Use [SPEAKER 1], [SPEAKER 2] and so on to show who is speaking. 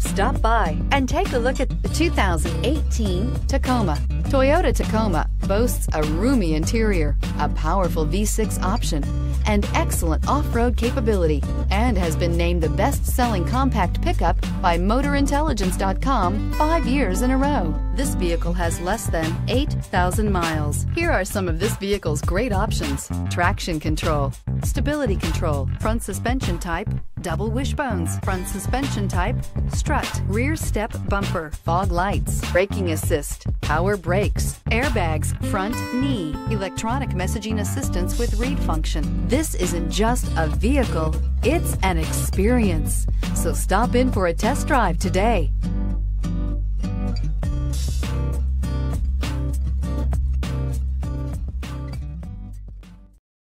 [SPEAKER 1] Stop by and take a look at the 2018 Tacoma. Toyota Tacoma boasts a roomy interior, a powerful V6 option, and excellent off-road capability, and has been named the best-selling compact pickup by MotorIntelligence.com five years in a row. This vehicle has less than 8,000 miles. Here are some of this vehicle's great options. Traction control, stability control, front suspension type, double wishbones, front suspension type, strut, rear step bumper, fog lights, braking assist, power brakes, airbags, front knee, electronic messaging assistance with read function. This isn't just a vehicle, it's an experience. So stop in for a test drive today.